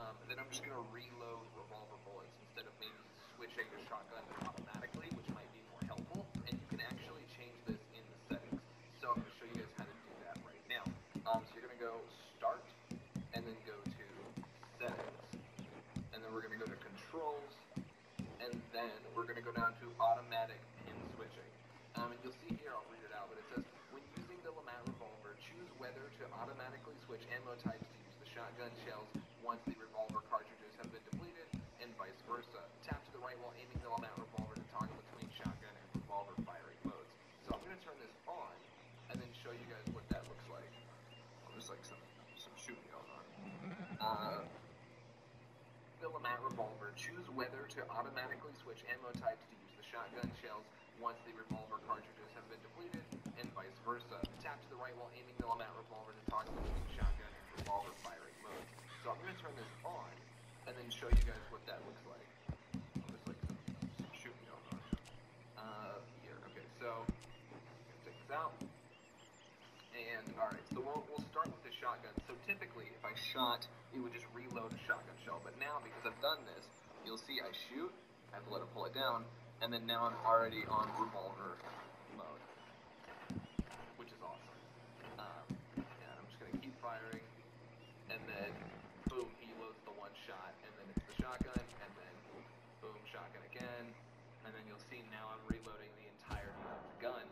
um, and then I'm just gonna reload revolver bullets instead of maybe switching to shotgun automatically, which might be more helpful. And you can actually change this in the settings. So I'm gonna show you guys how to do that right now. Um, so you're gonna go start, and then go to settings, and then we're gonna go to controls, and then we're gonna go down to automatic pin switching. Um, and you'll see here, I'll read it out, but it says, when using the LeMat revolver, choose whether to automatically switch ammo types to use the shotgun shells once the revolver cartridges have been depleted, and vice versa. Tap to the right while aiming the LeMat revolver to toggle between shotgun and revolver firing modes. So I'm going to turn this on, and then show you guys what that looks like. Oh, there's like some, some shooting going on. Uh, the LeMat revolver, choose whether to automatically switch ammo types to use the shotgun shells once the revolver cartridges have been depleted, and vice versa. Tap to the right while aiming the LeMat revolver to toggle between shotgun and revolver firing modes. So I'm going to turn this on, and then show you guys what that looks like. Oh, there's like some, some shooting going on. Uh, here, okay, so, take this out. And, alright, so we'll, we'll start with the shotgun. So typically, if I shot, it would just reload a shotgun shell. But now, because I've done this, you'll see I shoot, I have to let it pull it down, and then now I'm already on revolver mode, which is awesome. Um, and I'm just going to keep firing, and then, boom, he loads the one shot, and then it's the shotgun, and then, boom, shotgun again, and then you'll see now I'm reloading the the gun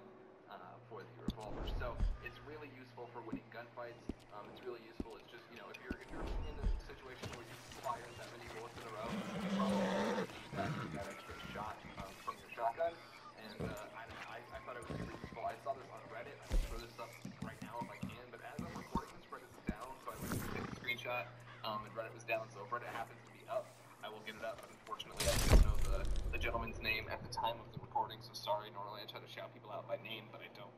uh, for the revolver. So it's really useful for winning gunfights. Um, it's really useful. It's just you know if you're if you're in a situation where you fire that many bullets in a row, you probably need that, extra shot um, from your shotgun. And uh, I, I thought it was super useful. I saw this on Reddit. I can throw this up right now if I can. But as I'm recording this, Reddit is down, so I went to take a screenshot. Um, and Reddit was down, so if Reddit happens to be up, I will get it up. But unfortunately, I don't know the, the gentleman's name at the time of the recording, so sorry. Normally I try to shout people out by name, but I don't.